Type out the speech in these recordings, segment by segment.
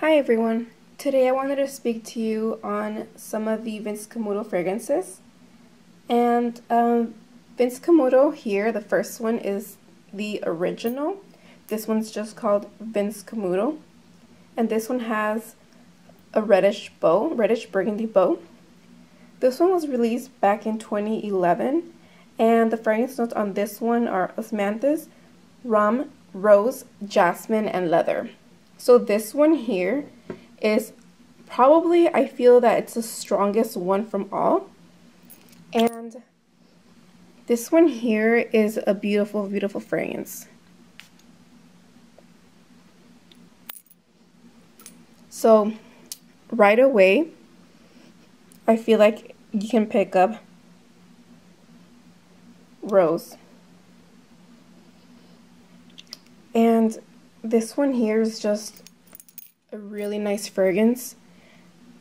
Hi everyone. Today I wanted to speak to you on some of the Vince Camuto fragrances. And um, Vince Camuto here, the first one is the original. This one's just called Vince Camuto. And this one has a reddish bow, reddish burgundy bow. This one was released back in 2011. And the fragrance notes on this one are osmanthus, rum, rose, jasmine, and leather. So this one here is probably, I feel that it's the strongest one from all. And this one here is a beautiful, beautiful fragrance. So right away, I feel like you can pick up rose. And this one here is just a really nice fragrance.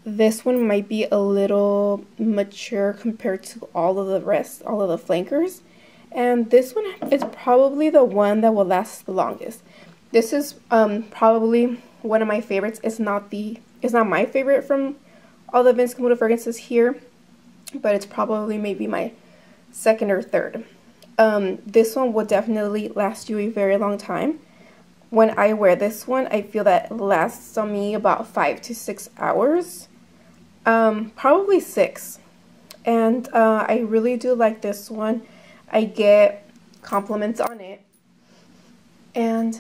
This one might be a little mature compared to all of the rest, all of the flankers. And this one is probably the one that will last the longest. This is um, probably one of my favorites. It's not the, it's not my favorite from all the Vince Camuto fragrances here, but it's probably maybe my second or third. Um, this one will definitely last you a very long time. When I wear this one, I feel that lasts on me about five to six hours. Um, probably six. And uh, I really do like this one. I get compliments on it. And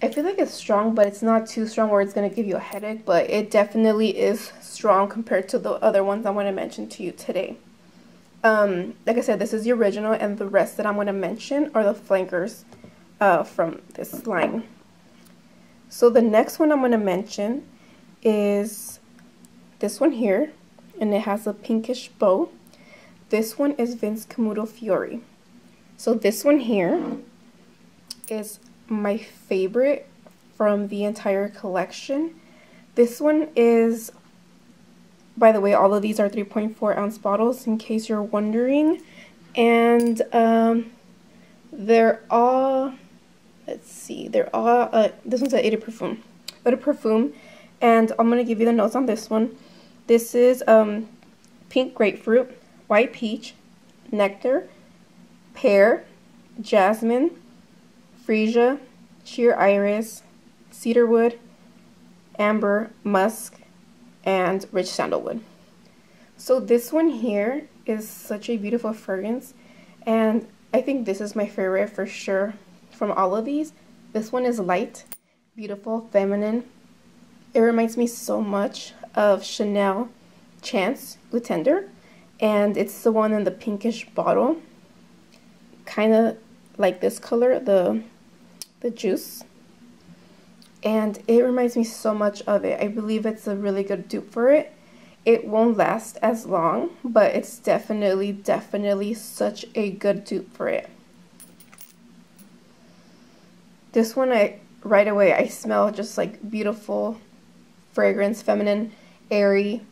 I feel like it's strong, but it's not too strong where it's going to give you a headache. But it definitely is strong compared to the other ones I'm going to mention to you today. Um, like I said, this is the original, and the rest that I'm going to mention are the flankers uh, from this line. So the next one I'm going to mention is this one here, and it has a pinkish bow. This one is Vince Camuto Fiori. So this one here is my favorite from the entire collection. This one is by the way, all of these are 3.4 ounce bottles in case you're wondering. And um, they're all, let's see, they're all, uh, this one's a Eau de Parfum. Eau de Parfum. And I'm going to give you the notes on this one. This is um, pink grapefruit, white peach, nectar, pear, jasmine, freesia, sheer iris, cedarwood, amber, musk, and rich sandalwood. So this one here is such a beautiful fragrance and I think this is my favorite for sure from all of these. This one is light, beautiful, feminine. It reminds me so much of Chanel Chance Le Tender and it's the one in the pinkish bottle kind of like this color the the juice and it reminds me so much of it. I believe it's a really good dupe for it. It won't last as long, but it's definitely, definitely such a good dupe for it. This one, I right away, I smell just like beautiful fragrance, feminine, airy.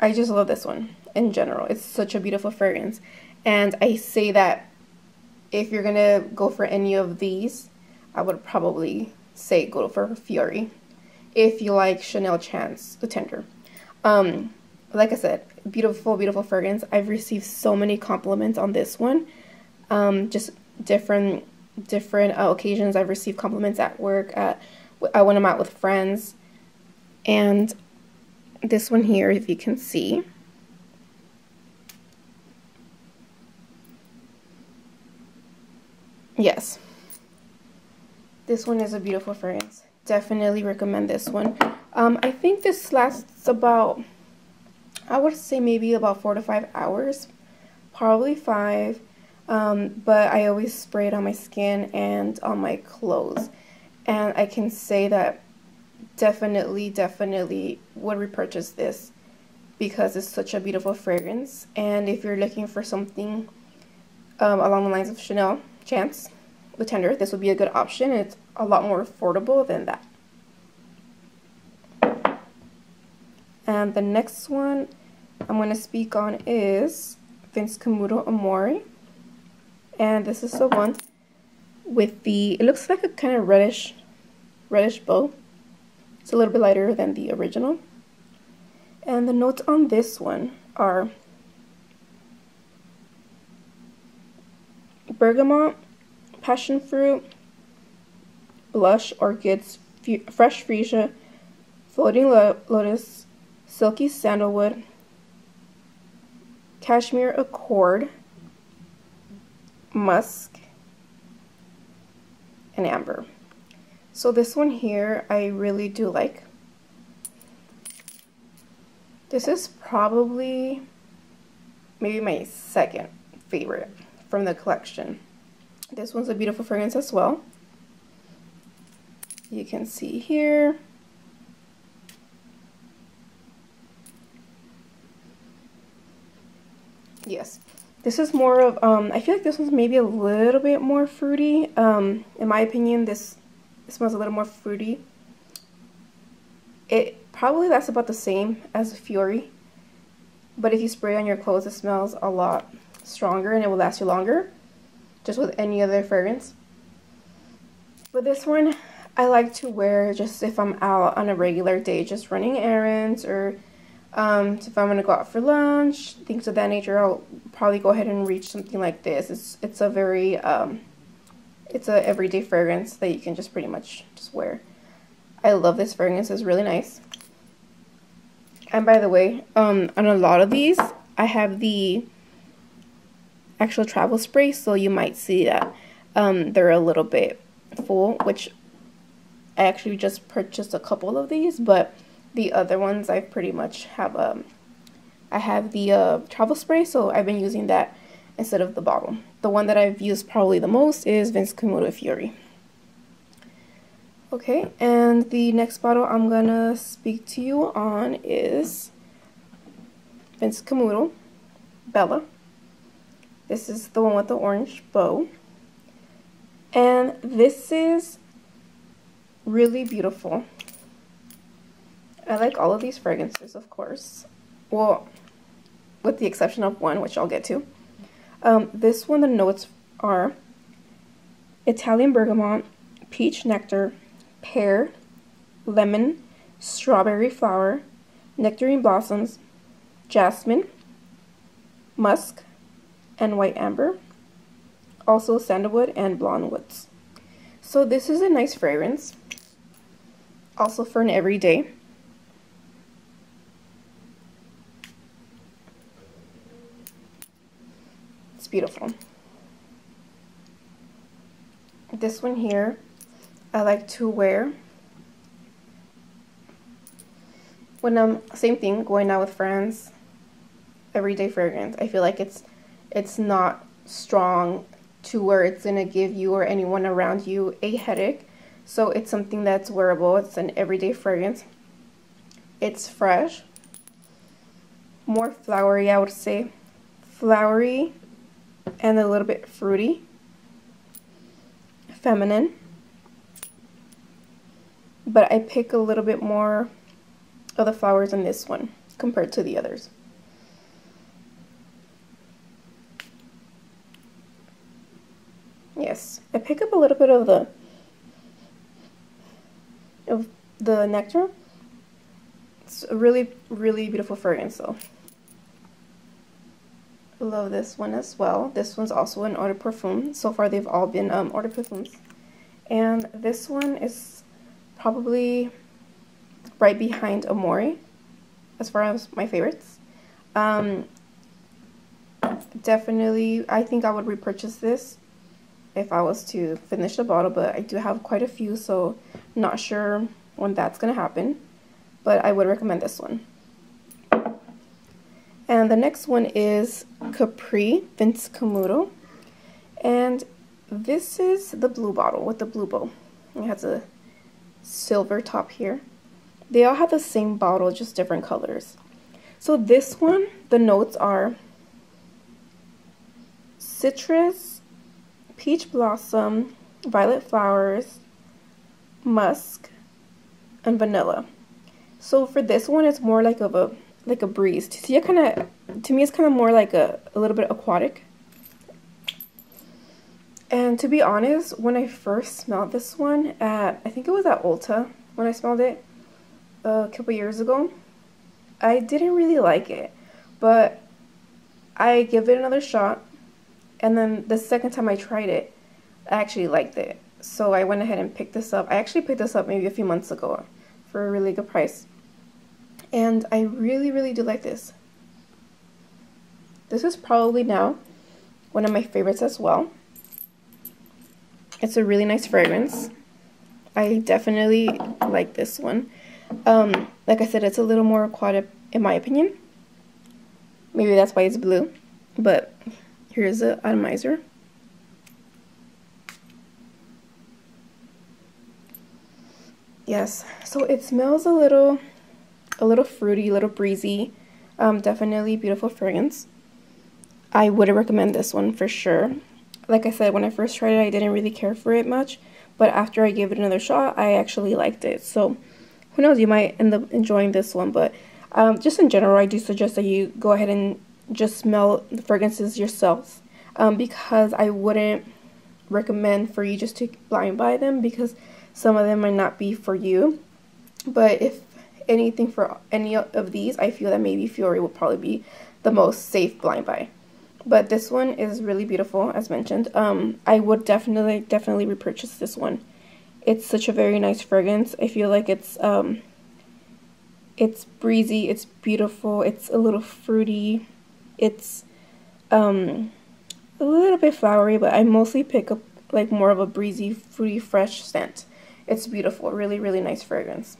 I just love this one in general. It's such a beautiful fragrance. And I say that if you're going to go for any of these, I would probably say go for Fiori if you like Chanel Chance Le Tender. Um, like I said, beautiful, beautiful fragrance. I've received so many compliments on this one. Um, just different, different uh, occasions. I've received compliments at work, at uh, when I'm out with friends, and this one here, if you can see. Yes, this one is a beautiful fragrance. Definitely recommend this one. Um, I think this lasts about, I would say maybe about four to five hours. Probably five. Um, but I always spray it on my skin and on my clothes. And I can say that definitely, definitely would repurchase this because it's such a beautiful fragrance. And if you're looking for something um, along the lines of Chanel Chance, the Tender, this would be a good option. It's a lot more affordable than that. And the next one I'm going to speak on is Vince Camuto Amore. And this is the one with the, it looks like a kind of reddish reddish bow. It's a little bit lighter than the original. And the notes on this one are bergamot, passion fruit, blush, orchids, fresh freesia, floating lo lotus, silky sandalwood, cashmere accord, musk, and amber. So this one here I really do like. This is probably maybe my second favorite from the collection. This one's a beautiful fragrance as well. You can see here. Yes, this is more of, um, I feel like this one's maybe a little bit more fruity. Um, in my opinion, this smells a little more fruity. It probably lasts about the same as Fiori, but if you spray on your clothes, it smells a lot stronger and it will last you longer, just with any other fragrance. But this one, I like to wear just if I'm out on a regular day, just running errands or um, if I'm going to go out for lunch, things of that nature, I'll probably go ahead and reach something like this. It's, it's a very, um, it's a everyday fragrance that you can just pretty much just wear. I love this fragrance. It's really nice. And by the way, um, on a lot of these, I have the actual travel spray, so you might see that um, they're a little bit full, which I actually just purchased a couple of these, but the other ones I pretty much have um I have the uh, travel spray so I've been using that instead of the bottle. The one that I've used probably the most is Vince Camuto Fiori. Okay, and the next bottle I'm gonna speak to you on is Vince Camuto Bella. This is the one with the orange bow. And this is really beautiful. I like all of these fragrances, of course. Well, with the exception of one, which I'll get to. Um, this one, the notes are Italian bergamot, peach nectar, pear, lemon, strawberry flower, nectarine blossoms, jasmine, musk, and white amber. Also sandalwood and blonde woods. So this is a nice fragrance. Also for an everyday. Beautiful. This one here, I like to wear when I'm, same thing, going out with friends, everyday fragrance. I feel like it's, it's not strong to where it's going to give you or anyone around you a headache. So it's something that's wearable. It's an everyday fragrance. It's fresh. More flowery, I would say. Flowery and a little bit fruity, feminine. But I pick a little bit more of the flowers in this one compared to the others. Yes, I pick up a little bit of the of the nectar. It's a really, really beautiful fragrance though. Love this one as well. This one's also an eau de parfum. So far they've all been um, eau de parfums. And this one is probably right behind Amore as far as my favorites. Um, definitely, I think I would repurchase this if I was to finish the bottle, but I do have quite a few, so not sure when that's going to happen. But I would recommend this one. And the next one is Capri Vince Camuto. And this is the blue bottle with the blue bow. It has a silver top here. They all have the same bottle, just different colors. So this one, the notes are citrus, peach blossom, violet flowers, musk, and vanilla. So for this one, it's more like of a like a breeze. To see it kind of, to me, it's kind of more like a, a little bit aquatic. And to be honest, when I first smelled this one at, I think it was at Ulta when I smelled it a couple years ago, I didn't really like it. But I give it another shot. And then the second time I tried it, I actually liked it. So I went ahead and picked this up. I actually picked this up maybe a few months ago for a really good price. And I really, really do like this. This is probably now one of my favorites as well. It's a really nice fragrance. I definitely like this one. Um, like I said, it's a little more aquatic in my opinion. Maybe that's why it's blue. But here's the atomizer. Yes, so it smells a little, a little fruity, a little breezy. Um, definitely beautiful fragrance. I would recommend this one for sure. Like I said, when I first tried it, I didn't really care for it much. But after I gave it another shot, I actually liked it. So who knows, you might end up enjoying this one. But um, just in general, I do suggest that you go ahead and just smell the fragrances yourselves. Um, because I wouldn't recommend for you just to blind buy them because some of them might not be for you. But if anything for any of these, I feel that maybe Fiori will probably be the most safe blind buy. But this one is really beautiful, as mentioned. Um, I would definitely, definitely repurchase this one. It's such a very nice fragrance. I feel like it's, um, it's breezy, it's beautiful, it's a little fruity, it's, um, a little bit flowery, but I mostly pick up, like, more of a breezy, fruity, fresh scent. It's beautiful, really, really nice fragrance.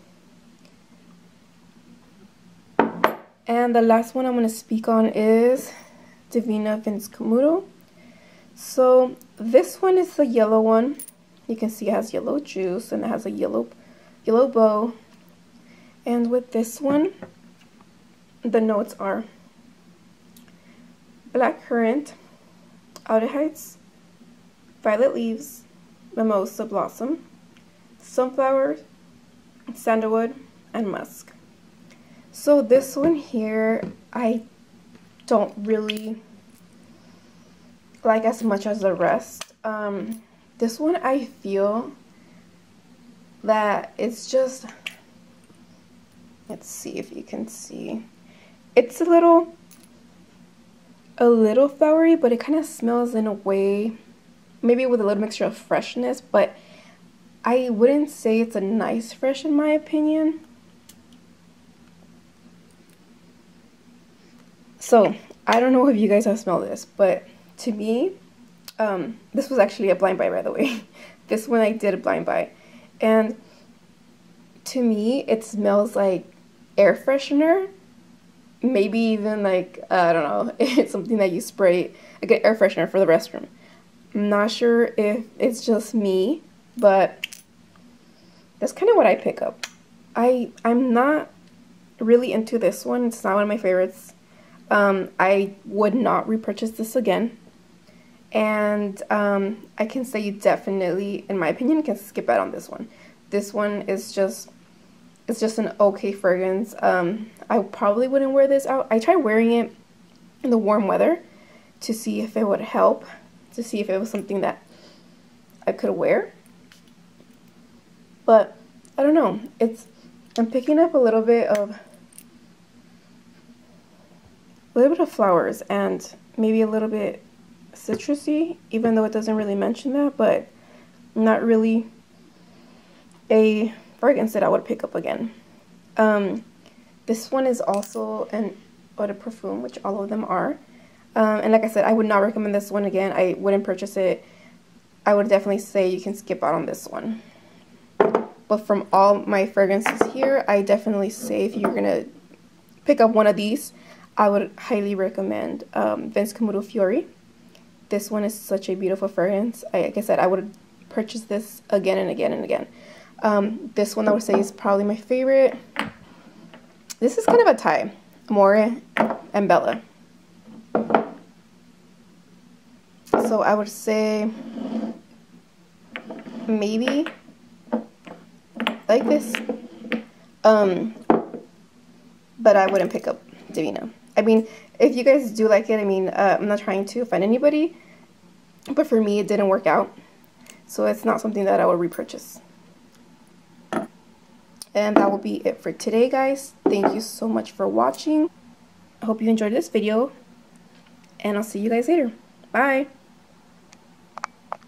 And the last one I'm going to speak on is Divina Vince Camuto. So this one is the yellow one. You can see it has yellow juice and it has a yellow, yellow bow. And with this one, the notes are black currant, aldehydes, violet leaves, mimosa blossom, sunflower, sandalwood, and musk. So this one here, I don't really like as much as the rest. Um, this one I feel that it's just, let's see if you can see. It's a little, a little flowery, but it kind of smells in a way, maybe with a little mixture of freshness, but I wouldn't say it's a nice fresh in my opinion. So, I don't know if you guys have smelled this, but to me, um, this was actually a blind buy, by the way. this one I did a blind buy. And to me, it smells like air freshener. Maybe even like, uh, I don't know, it's something that you spray, like an air freshener for the restroom. I'm not sure if it's just me, but that's kind of what I pick up. I, I'm not really into this one. It's not one of my favorites. Um, I would not repurchase this again. And um, I can say you definitely, in my opinion, can skip out on this one. This one is just, it's just an okay fragrance. Um, I probably wouldn't wear this out. I tried wearing it in the warm weather to see if it would help, to see if it was something that I could wear. But I don't know. It's I'm picking up a little bit of a little bit of flowers and maybe a little bit citrusy, even though it doesn't really mention that, but not really a fragrance that I would pick up again. Um, this one is also an eau de parfum, which all of them are. Um, and like I said, I would not recommend this one again. I wouldn't purchase it. I would definitely say you can skip out on this one. But from all my fragrances here, I definitely say if you're going to pick up one of these, I would highly recommend um, Vince Camuto Fiori. This one is such a beautiful fragrance. I, like I said, I would purchase this again and again and again. Um, this one I would say is probably my favorite. This is kind of a tie. Amore and Bella. So I would say maybe like this. Um, but I wouldn't pick up Divina. I mean, if you guys do like it, I mean, uh, I'm not trying to offend anybody. But for me, it didn't work out. So it's not something that I would repurchase. And that will be it for today, guys. Thank you so much for watching. I hope you enjoyed this video. And I'll see you guys later. Bye.